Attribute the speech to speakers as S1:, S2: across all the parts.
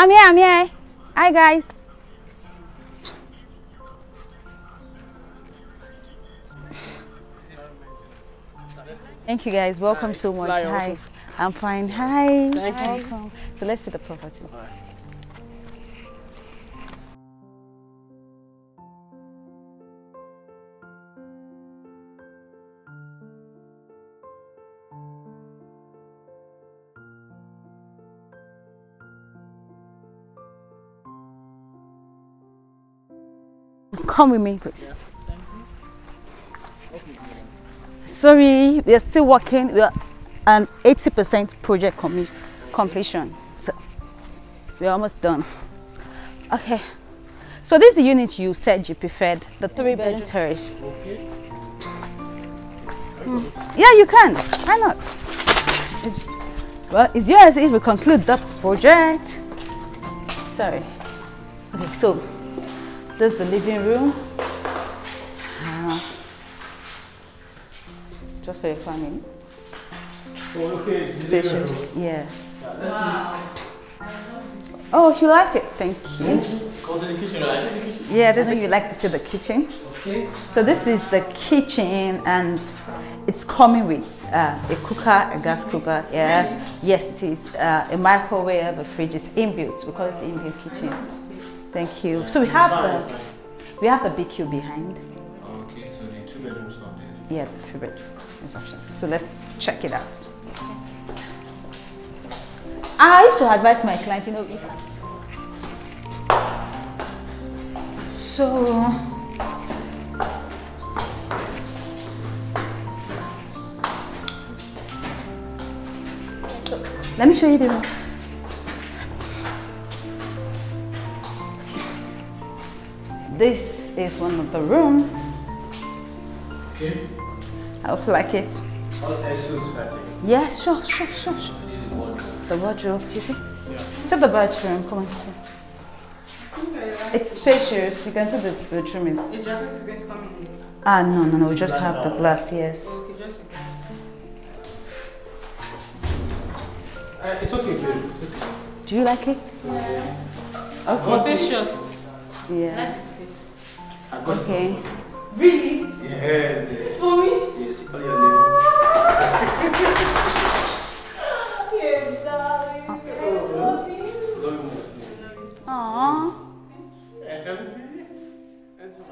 S1: I'm here, I'm here. Hi, guys. Thank you, guys. Welcome
S2: Hi.
S1: so much. Hi. I'm fine. Hi.
S2: Thank you.
S1: Welcome. So let's see the property. Come with me, please. Sorry, we are still working. We are an 80% project commi- completion. So we're almost done. Okay. So this is the unit you said you preferred, the three bedroom terrace.
S2: Okay.
S1: Mm. Yeah, you can. Why not? It's, well, it's yours if we conclude that project. Sorry. Okay, so this is the living room. Uh, just for your family.
S2: Oh, okay. it's the living room.
S1: Spacious. Yeah.
S2: Yeah,
S1: Oh, you liked it. Thank you.
S2: let's see. Go to the kitchen, right? This is the kitchen.
S1: Yeah, doesn't you like to see the kitchen?
S2: Okay.
S1: So this is the kitchen and it's coming with uh, a cooker, a gas cooker, yeah. Yes, it is. Uh, a microwave, a fridge is inbuilt. We call it the inbuilt kitchen. Thank you. So we have the we have the BQ behind.
S2: Okay, so the two bedrooms not there.
S1: Yeah, the three bedroom is option. So let's check it out. I used to advise my client, you know, if so let me show you the room. This is one of the room.
S2: Okay.
S1: I hope you like it.
S2: All suits, I think.
S1: Yeah, sure, sure, sure, sure.
S2: This is wardrobe.
S1: The wardrobe, you see?
S2: Yeah.
S1: See the bedroom, come and see. It's spacious, you can see the bedroom is.
S3: The jacuzzi is going to come in.
S1: Ah, no, no, no, we just have the glass, yes.
S3: Okay, just a
S2: Uh, it's okay, babe.
S1: Do you like it? Okay.
S3: Spacious. I
S1: Yeah.
S3: like the space.
S2: I got
S1: Okay.
S2: it.
S3: Really?
S2: Yes, this.
S3: For me?
S2: Yes, all your.
S3: Yeah, darling. I love you.
S2: Love you much.
S1: Aww.
S2: Empty. Empty.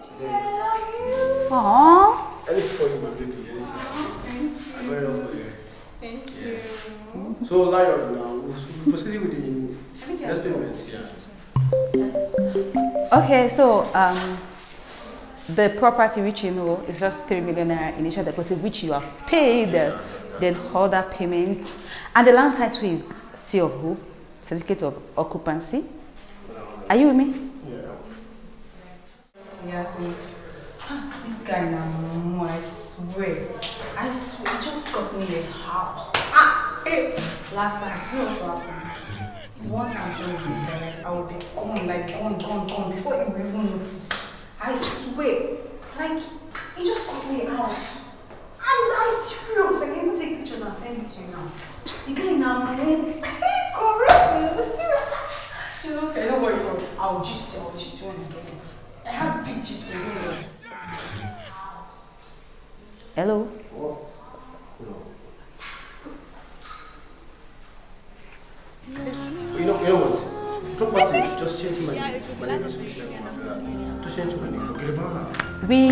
S1: Aww.
S2: Anything for you, my baby. Anything. I'm very love for you.
S3: Thank you.
S2: So, Lion, now, we're proceeding with the next payment. Yeah.
S1: Okay, so um, the property which you know is just 3 million naira initial deposit which you have paid, then other payment, and the land title is C of O, certificate of occupancy. Are you with me?
S2: Yeah.
S3: Yes, ah, this guy now, I swear. I swear, he just got me a house. Ah, hey. Last time, see what happened. Once I'm done with this guy, I will be gone, like gone, gone, gone, before will even notice. I swear, like, he just got me house. I'm, I'm serious. I can even take pictures and send it to you now. The guy now, man, correct. I'm serious. She's okay. Don't worry, bro. I'll just tell you. She's when I. I have pictures for you.
S1: Hello? We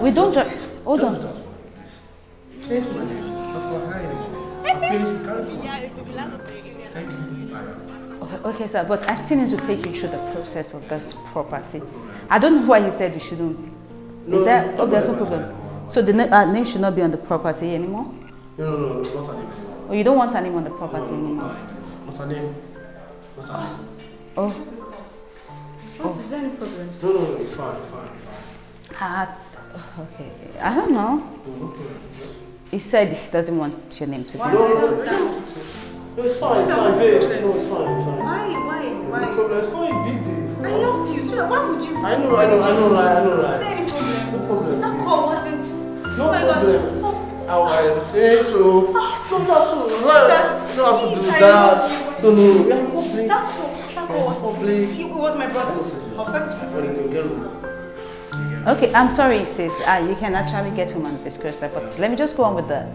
S1: we don't just hold on.
S2: do that for me, please. Change my name. Stop for hiring. I'm paying in California. Thank you. Bye.
S1: Okay, okay, sir, but I still need to take you through the process of this property. I don't know why you said we shouldn't.
S2: No,
S1: Is that? Oh, there's no
S2: no, no,
S1: problem. So the na- uh, name should not be on the property anymore.
S2: No, no, no, not her name anymore.
S1: Or you don't want her name on the property
S2: no, no,
S1: anymore.
S2: not her name. Not her name.
S1: Oh,
S3: What is the problem?
S2: No, no, it's fine, fine, fine.
S1: Ah, okay. I don't know. He said he doesn't want your name to be.
S2: No, no, no, no, it's fine, it's fine, babe. No, it's fine, it's fine.
S3: Why, why, why?
S2: No problem. It's fine, a big deal.
S3: I love you. So why would you?
S2: I know, I know, I know, right, I know, right.
S3: Is there any problem?
S2: No problem.
S3: That call wasn't.
S2: No
S3: oh problem. God. Oh,
S2: I will say so. No, no, no, no, no, no, Do that. no, no, no, no, no,
S3: no, send it to my
S2: When
S3: brother.
S2: you get home.
S1: Okay, I'm sorry, sis. Uh, you can actually get home and discuss that, but let me just go on with the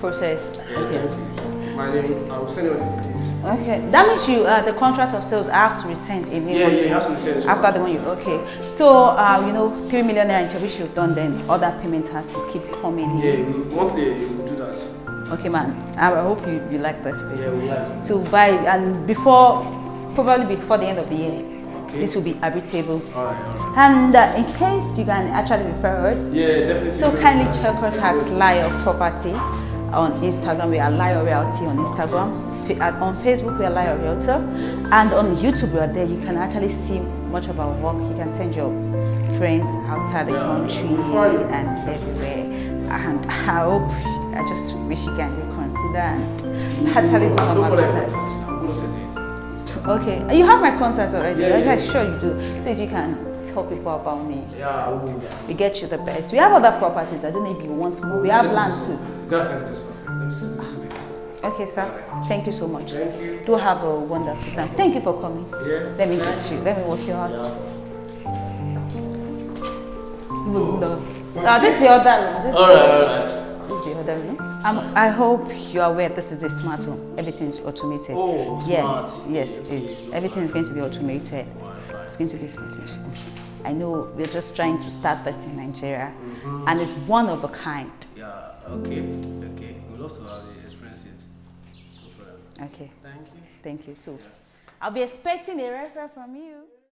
S1: process.
S2: Yeah,
S1: Okay.
S2: My name, I will send you all the details.
S1: Okay, that means you uh, the contract of sales I have to resend in
S2: Yeah, yeah, you have to send it.
S1: after the one you okay. So uh, you know, three million naira which you've done, then other payments have to keep coming in.
S2: Yeah, we, monthly you will do that.
S1: Okay, man. I, I hope you, you like this.
S2: Yeah, we like it.
S1: To buy and before, probably before the end of the year,
S2: Okay.
S1: this will be habitable.
S2: Alright, alright.
S1: And uh, in case you can actually refer us,
S2: Yeah, definitely.
S1: so kindly check us at Lion Property on Instagram. We are Lion Realty on Instagram. On Facebook, we are Lion Realtor. And on YouTube, we are there. You can actually see much of our work. You can send your friends outside the
S2: Yeah,
S1: country and everywhere. And I hope, I just wish you can reconsider and actually
S2: No,
S1: become
S2: no
S1: a
S2: problem.
S1: business.
S2: I'm gonna set it.
S1: Okay. You have my contact already.
S2: Yeah,
S1: right?
S2: yeah.
S1: Yeah, sure you do. Please, you can tell people about me.
S2: Yeah, I will do that.
S1: We get you the best. We have other properties. I don't know if you want more. We have land too.
S2: one. It. Let me set it.
S1: Okay, sir. Thank you so much.
S2: Thank you.
S1: Do have a wonderful time. Thank you for coming.
S2: Yeah.
S1: Let me get you. Let me work you out.
S2: Yeah.
S1: Uh, this is the other room. This,
S2: Alright, alright.
S1: this is the other room. Um, I hope you are aware this is a smart home. Everything is automated.
S2: Oh,
S1: yeah.
S2: smart.
S1: Yes, everything is going to be automated. It's going to be smart. I know we're just trying to start this in Nigeria,
S2: Mm-hmm.
S1: and it's one of a kind.
S2: Yeah, okay, okay. We'd love to have the experience it. No.
S1: Okay,
S2: Thank you.
S1: thank you. So, I'll be expecting a referral from you.